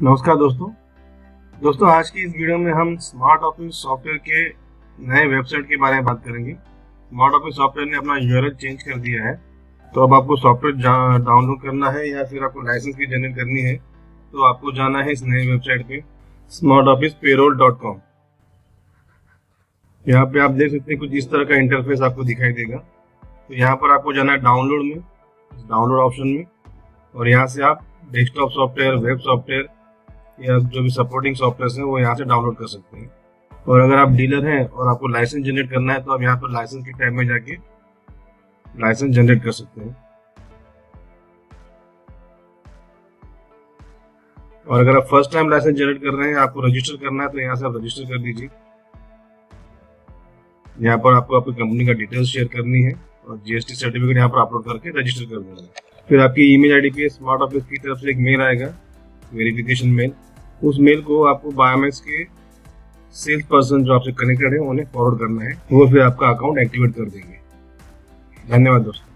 नमस्कार दोस्तों। दोस्तों, आज की इस वीडियो में हम स्मार्ट ऑफ़िस सॉफ्टवेयर के नए वेबसाइट के बारे में बात करेंगे। स्मार्ट ऑफ़िस सॉफ्टवेयर ने अपना यूआरएल चेंज कर दिया है। तो अब आपको सॉफ्टवेयर डाउनलोड करना है या फिर आपको लाइसेंस की जनरेट करनी है तो आपको जाना है इस नए वेबसाइट पे smart office payroll dot com यहाँ पे आप देख सकते हैं कुछ इस तरह का इंटरफेस आपको दिखाई देगा। तो यहाँ पर आपको जाना है डाउनलोड में डाउनलोड ऑप्शन में, और यहाँ से आप डेस्कटॉप सॉफ्टवेयर वेब सॉफ्टवेयर या जो भी सपोर्टिंग सॉफ्टवेयर है, वो यहाँ से डाउनलोड कर सकते हैं। और अगर आप डीलर हैं और आपको लाइसेंस जनरेट करना है तो आप यहाँ पर लाइसेंस के टैब में जाके लाइसेंस जनरेट कर सकते हैं। और अगर आप फ़र्स्ट टाइम लाइसेंस जनरेट कर रहे हैं, आपको रजिस्टर करना है तो यहाँ से आप रजिस्टर कर दीजिए। यहाँ पर आपको आपकी कंपनी का डिटेल्स शेयर करनी है और जीएसटी सर्टिफिकेट यहाँ पर अपलोड करके रजिस्टर कर देना है। फिर आपकी ईमेल आईडी पे स्मार्ट ऑफ़िस की तरफ़ से एक मेल आएगा वेरिफिकेशन मेल उस मेल को आपको बायोमेक्स के सेल्स पर्सन जो आपसे कनेक्टेड है, उन्हें फॉरवर्ड करना है। वो फिर आपका अकाउंट एक्टिवेट कर देंगे। धन्यवाद दोस्तों।